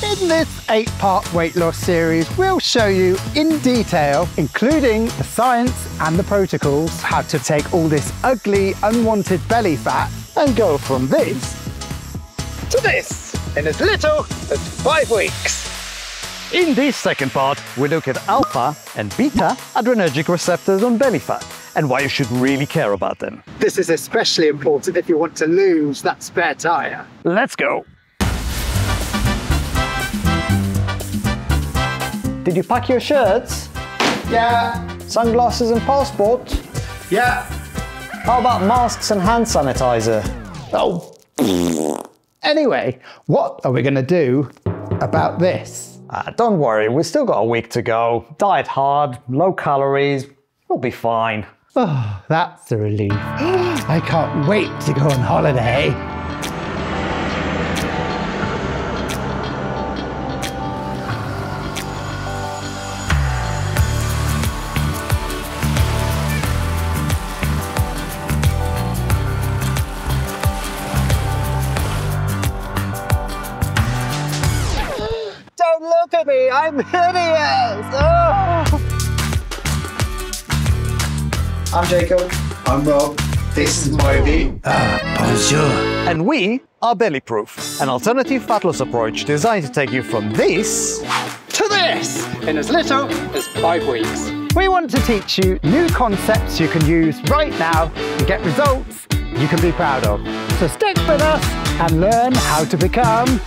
In this eight part weight loss series, we'll show you in detail, including the science and the protocols, how to take all this ugly, unwanted belly fat and go from this to this in as little as five weeks. In this second part, we look at alpha and beta adrenergic receptors on belly fat and why you should really care about them. This is especially important if you want to lose that spare tire. Let's go! Did you pack your shirts? Yeah, Sunglasses and passport? yeah. How about masks and hand sanitizer? Oh. Anyway, what are we going to do about this? Ah, don't worry, we've still got a week to go. Diet hard, low calories, we'll be fine. Oh, that's a relief. I can't wait to go on holiday. I'm hideous! Oh. I'm Jacob. I'm Rob. This is Moby. Ah, and we are Belly Proof, an alternative fat loss approach designed to take you from this to this in as little as five weeks. We want to teach you new concepts you can use right now and get results you can be proud of. So stick with us and learn how to become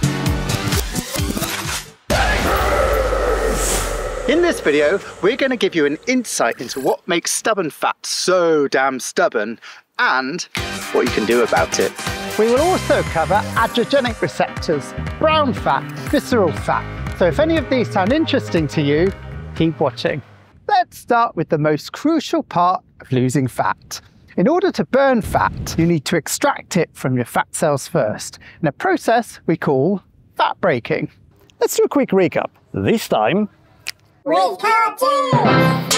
In this video, we're going to give you an insight into what makes stubborn fat so damn stubborn and what you can do about it. We will also cover adrenergic receptors, brown fat, visceral fat. So if any of these sound interesting to you, keep watching. Let's start with the most crucial part of losing fat. In order to burn fat, you need to extract it from your fat cells first, in a process we call fat breaking. Let's do a quick recap. This time, with cartoons.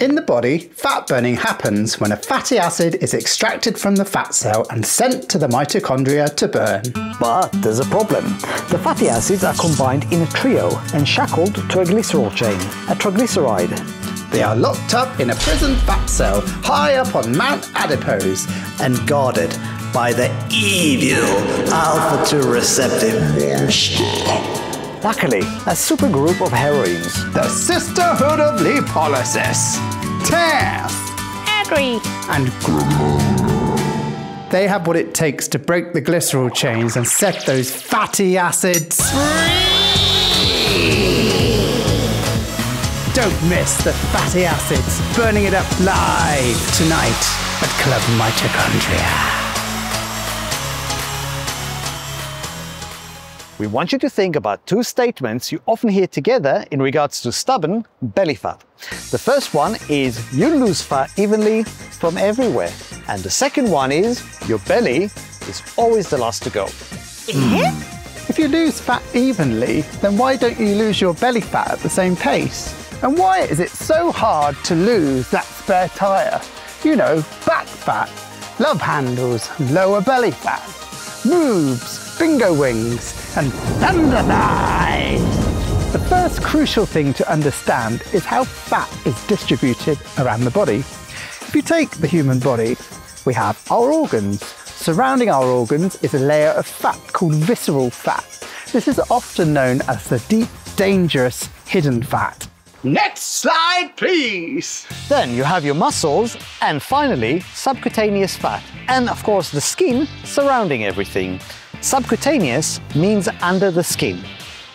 In the body, fat burning happens when a fatty acid is extracted from the fat cell and sent to the mitochondria to burn. but there's a problem. The fatty acids are combined in a trio and shackled to a glycerol chain, a triglyceride. They are locked up in a prison fat cell high up on Mount Adipose And guarded by the evil alpha 2 receptive. Luckily, a supergroup of heroines. the Sisterhood of Lipolysis, TAF, Agree. and They have what it takes to break the glycerol chains and set those fatty acids free! Don't miss the fatty acids burning it up live tonight at Club Mitochondria. We want you to think about two statements you often hear together in regards to stubborn belly fat. The first one is you lose fat evenly from everywhere. And the second one is your belly is always the last to go. Eh? Hmm. If you lose fat evenly, then why don't you lose your belly fat at the same pace? And why is it so hard to lose that spare tyre? You know, back fat, love handles, lower belly fat, moves, bingo wings, and thunder thighs. The first crucial thing to understand is how fat is distributed around the body. If you take the human body, we have our organs. Surrounding our organs is a layer of fat called visceral fat. This is often known as the deep, dangerous, hidden fat. Next slide, please. Then you have your muscles and finally subcutaneous fat and of course the skin surrounding everything. Subcutaneous means under the skin.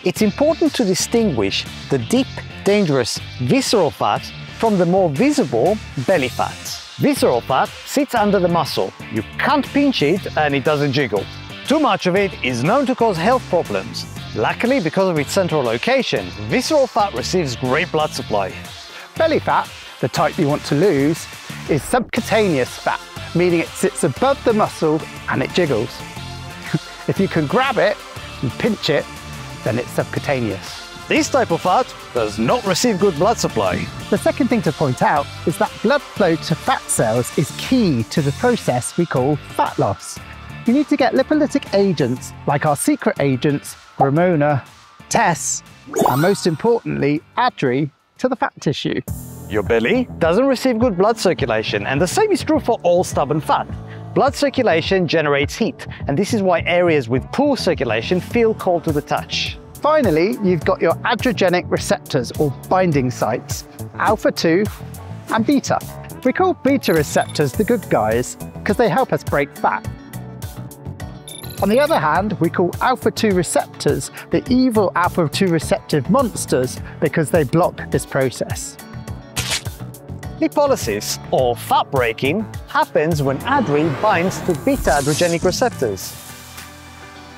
It's important to distinguish the deep, dangerous visceral fat from the more visible belly fat. Visceral fat sits under the muscle. You can't pinch it and it doesn't jiggle. Too much of it is known to cause health problems. Luckily, because of its central location, visceral fat receives great blood supply. Belly fat, the type you want to lose, is subcutaneous fat, meaning it sits above the muscle and it jiggles. If you can grab it and pinch it, then it's subcutaneous. This type of fat does not receive good blood supply. The second thing to point out is that blood flow to fat cells is key to the process we call fat loss. you need to get lipolytic agents like our secret agents, Ramona, Tess, and most importantly, Adri, to the fat tissue. Your belly doesn't receive good blood circulation, and the same is true for all stubborn fat. Blood circulation generates heat, and this is why areas with poor circulation feel cold to the touch. Finally, you've got your adrenergic receptors or binding sites, alpha 2 and beta. We call beta receptors the good guys because they help us break fat. On the other hand, we call alpha 2 receptors the evil alpha 2 receptive monsters because they block this process. Lipolysis, or fat breaking, happens when ADRI binds to beta-adrenergic receptors.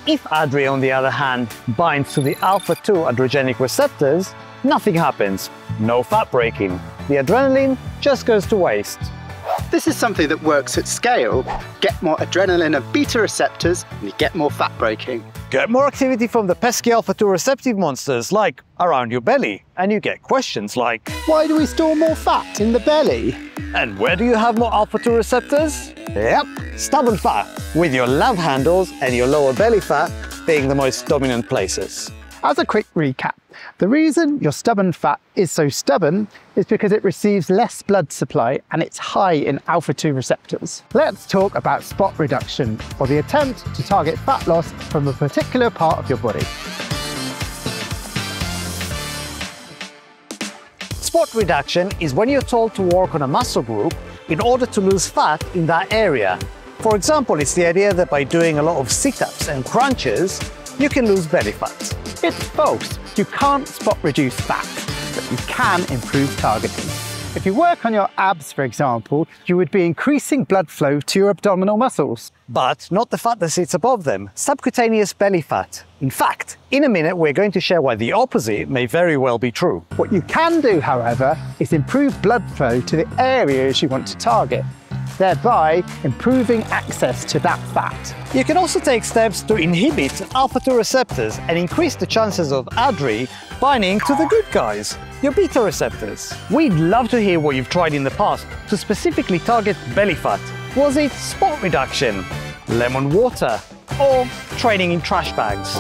If ADRI, on the other hand, binds to the alpha-2 adrenergic receptors, nothing happens, no fat breaking. The adrenaline just goes to waste. This is something that works at scale. Get more adrenaline and beta receptors and you get more fat breaking. Get more activity from the pesky alpha-2 receptive monsters, like around your belly, and you get questions like, Why do we store more fat in the belly? and where do you have more alpha-2 receptors? Yep, stubborn fat, with your love handles and your lower belly fat being the most dominant places. As a quick recap, the reason your stubborn fat is so stubborn is because it receives less blood supply and it's high in alpha 2 receptors. Let's talk about spot reduction, or the attempt to target fat loss from a particular part of your body. Spot reduction is when you're told to work on a muscle group in order to lose fat in that area. For example, it's the idea that by doing a lot of sit-ups and crunches, you can lose belly fat. It's false. You can't spot reduce fat, but you can improve targeting. If you work on your abs, for example, you would be increasing blood flow to your abdominal muscles. But not the fat that sits above them, subcutaneous belly fat. In fact, in a minute we're going to share why the opposite may very well be true. What you can do, however, is improve blood flow to the areas you want to target, thereby improving access to that fat. You can also take steps to inhibit alpha-2 receptors and increase the chances of ADRI binding to the good guys, your beta receptors. We'd love to hear what you've tried in the past to specifically target belly fat. Was it spot reduction, lemon water, or training in trash bags?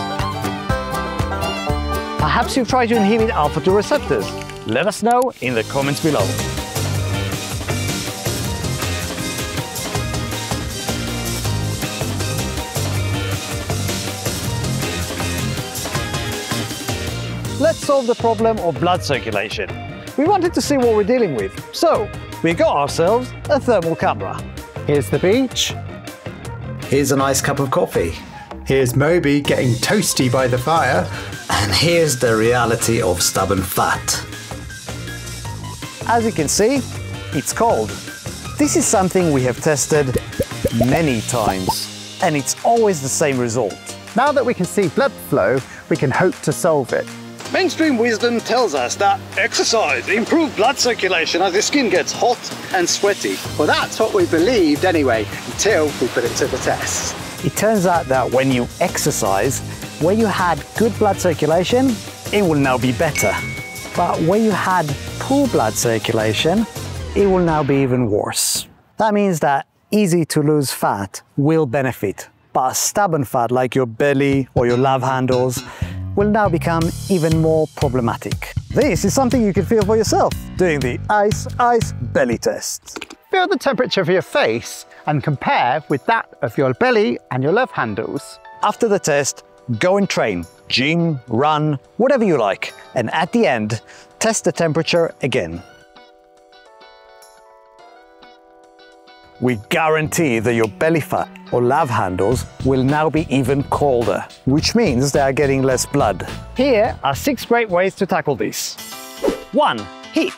Perhaps you've tried to inhibit alpha-2 receptors. Let us know in the comments below. Solve the problem of blood circulation. We wanted to see what we're dealing with, so we got ourselves a thermal camera. Here's the beach. Here's a nice cup of coffee. Here's Moby getting toasty by the fire. And here's the reality of stubborn fat. As you can see, it's cold. This is something we have tested many times, and it's always the same result. Now that we can see blood flow, we can hope to solve it. Mainstream wisdom tells us that exercise improves blood circulation as the skin gets hot and sweaty. Well, that's what we believed anyway, until we put it to the test. It turns out that when you exercise, where you had good blood circulation, it will now be better. But where you had poor blood circulation, it will now be even worse. That means that easy to lose fat will benefit, but stubborn fat like your belly or your love handles will now become even more problematic. This is something you can feel for yourself doing the ice ice belly test. Feel the temperature of your face and compare with that of your belly and your love handles. After the test, go and train, gym, run, whatever you like, and at the end, test the temperature again. We guarantee that your belly fat or love handles will now be even colder, which means they are getting less blood. Here are six great ways to tackle this. 1. Heat.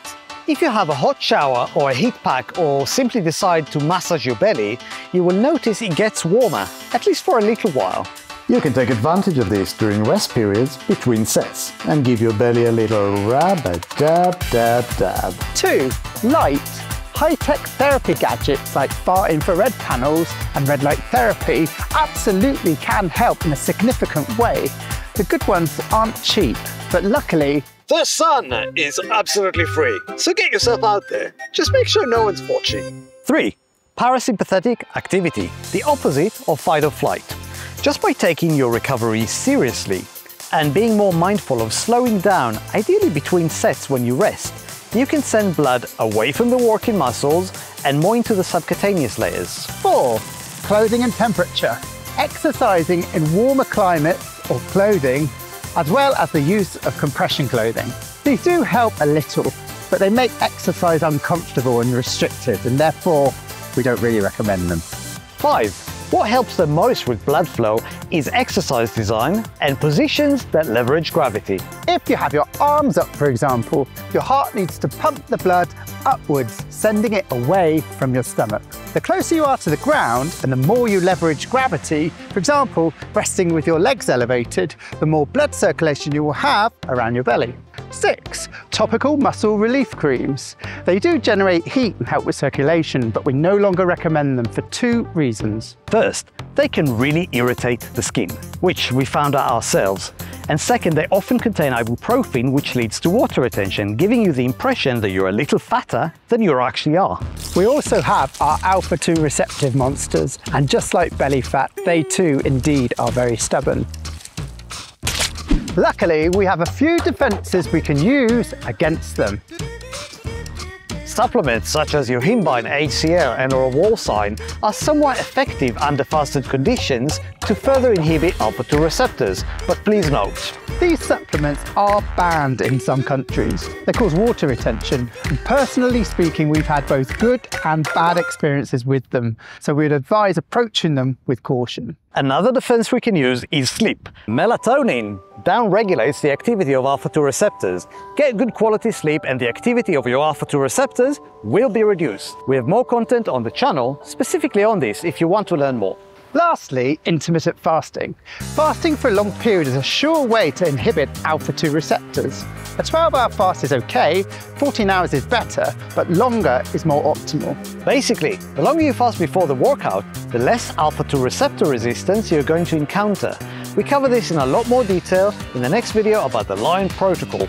If you have a hot shower or a heat pack or simply decide to massage your belly, you will notice it gets warmer, at least for a little while. You can take advantage of this during rest periods between sets and give your belly a little rub, a dab, dab, dab. Two, light. High-tech therapy gadgets like far infrared panels and red light therapy absolutely can help in a significant way. The good ones aren't cheap, but luckily The sun is absolutely free, so get yourself out there. Just make sure no one's watching. 3. parasympathetic activity, the opposite of fight or flight. Just by taking your recovery seriously and being more mindful of slowing down, ideally between sets when you rest, you can send blood away from the working muscles and more into the subcutaneous layers. 4. Clothing and temperature. Exercising in warmer climates or clothing, as well as the use of compression clothing. These do help a little, but they make exercise uncomfortable and restricted, and therefore we don't really recommend them. 5. What helps the most with blood flow is exercise design and positions that leverage gravity. If you have your arms up, for example, your heart needs to pump the blood upwards, sending it away from your stomach. The closer you are to the ground and the more you leverage gravity, for example, resting with your legs elevated, the more blood circulation you will have around your belly. Six, topical muscle relief creams. They do generate heat and help with circulation, but we no longer recommend them for two reasons. First, they can really irritate the skin, which we found out ourselves. And second, they often contain ibuprofen, which leads to water retention, giving you the impression that you're a little fatter than you actually are. We also have our alpha 2 receptive monsters, and just like belly fat, they too indeed are very stubborn. Luckily, we have a few defences we can use against them. Supplements such as your yohimbine, HCl and or rauwolscine are somewhat effective under fasted conditions to further inhibit alpha-2 receptors, but please note, These supplements are banned in some countries. They cause water retention, and personally speaking, we've had both good and bad experiences with them, so we'd advise approaching them with caution. Another defense we can use is sleep. Melatonin downregulates the activity of alpha-2 receptors. Get good quality sleep and the activity of your alpha-2 receptors will be reduced. We have more content on the channel specifically on this if you want to learn more. Lastly, intermittent fasting. Fasting for a long period is a sure way to inhibit alpha 2 receptors. A 12 hour fast is okay, 14 hours is better, but longer is more optimal. Basically, the longer you fast before the workout, the less alpha-2 receptor resistance you're going to encounter. We cover this in a lot more detail in the next video about the Lion Protocol.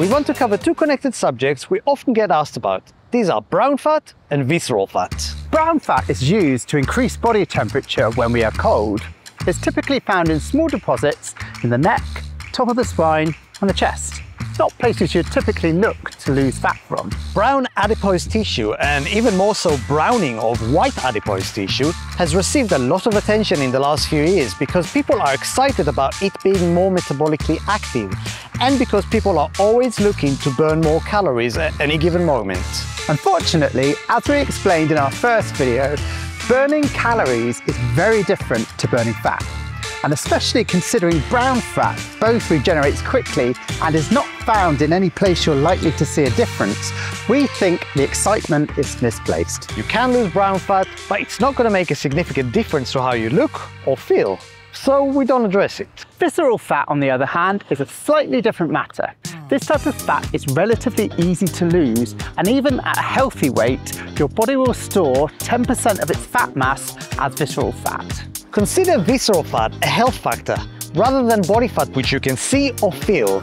We want to cover two connected subjects we often get asked about. These are brown fat and visceral fat. Brown fat is used to increase body temperature when we are cold. It's typically found in small deposits in the neck, top of the spine, and the chest. Not places you'd typically look to lose fat from. Brown adipose tissue, and even more so browning of white adipose tissue, has received a lot of attention in the last few years because people are excited about it being more metabolically active and because people are always looking to burn more calories at any given moment. Unfortunately, as we explained in our first video, burning calories is very different to burning fat. And especially considering brown fat both regenerates quickly and is not found in any place you're likely to see a difference, we think the excitement is misplaced. You can lose brown fat, but it's not going to make a significant difference to how you look or feel. So we don't address it. Visceral fat, on the other hand, is a slightly different matter. This type of fat is relatively easy to lose, and even at a healthy weight, your body will store 10% of its fat mass as visceral fat. Consider visceral fat a health factor rather than body fat which you can see or feel.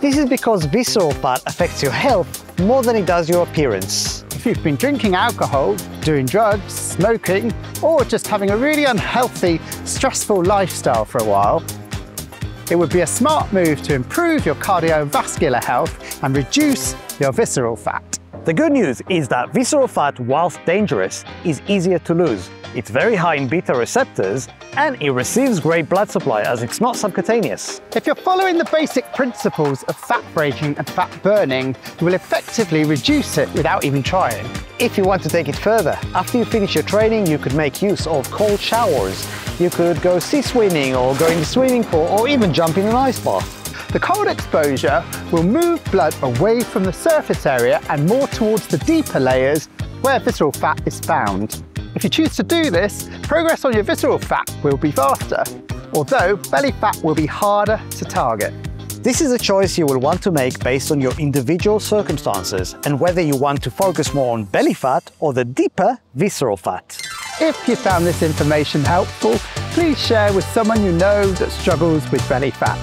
This is because visceral fat affects your health more than it does your appearance. If you've been drinking alcohol, doing drugs, smoking, or just having a really unhealthy, stressful lifestyle for a while, it would be a smart move to improve your cardiovascular health and reduce your visceral fat. The good news is that visceral fat, whilst dangerous, is easier to lose. It's very high in beta receptors and it receives great blood supply as it's not subcutaneous. If you're following the basic principles of fat breaking and fat burning, you will effectively reduce it without even trying. If you want to take it further, after you finish your training, you could make use of cold showers. You could go sea swimming or go in the swimming pool or even jump in an ice bath. The cold exposure will move blood away from the surface area and more towards the deeper layers where visceral fat is found. If you choose to do this, progress on your visceral fat will be faster, although belly fat will be harder to target. This is a choice you will want to make based on your individual circumstances and whether you want to focus more on belly fat or the deeper visceral fat. If you found this information helpful, please share with someone you know that struggles with belly fat.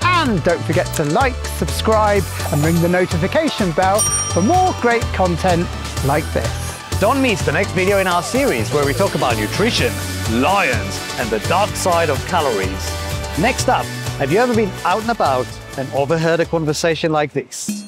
And don't forget to like, subscribe and ring the notification bell for more great content like this. Don't miss the next video in our series where we talk about nutrition, lions, and the dark side of calories. Next up, have you ever been out and about and overheard a conversation like this?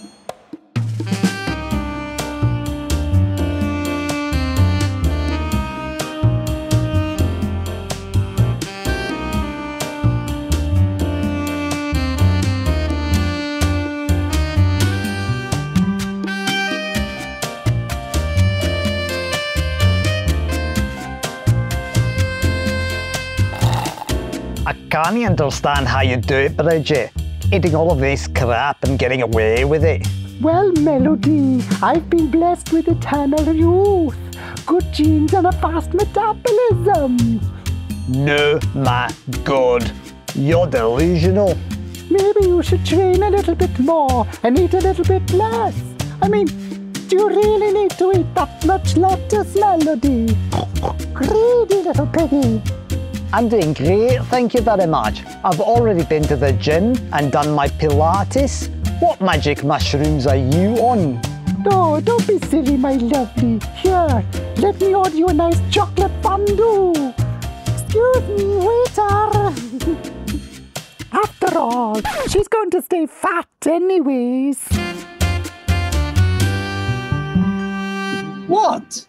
I can't understand how you do it, Bridget. Eating all of this crap and getting away with it. Well, Melody, I've been blessed with eternal youth, good genes, and a fast metabolism. No, my God. You're delusional. Maybe you should train a little bit more and eat a little bit less. I mean, do you really need to eat that much lettuce, Melody? Greedy little piggy. I'm doing great, thank you very much. I've already been to the gym and done my Pilates. What magic mushrooms are you on? No, don't be silly, my lovely. Here, let me order you a nice chocolate fondue. Excuse me, waiter. After all, she's going to stay fat anyways. What?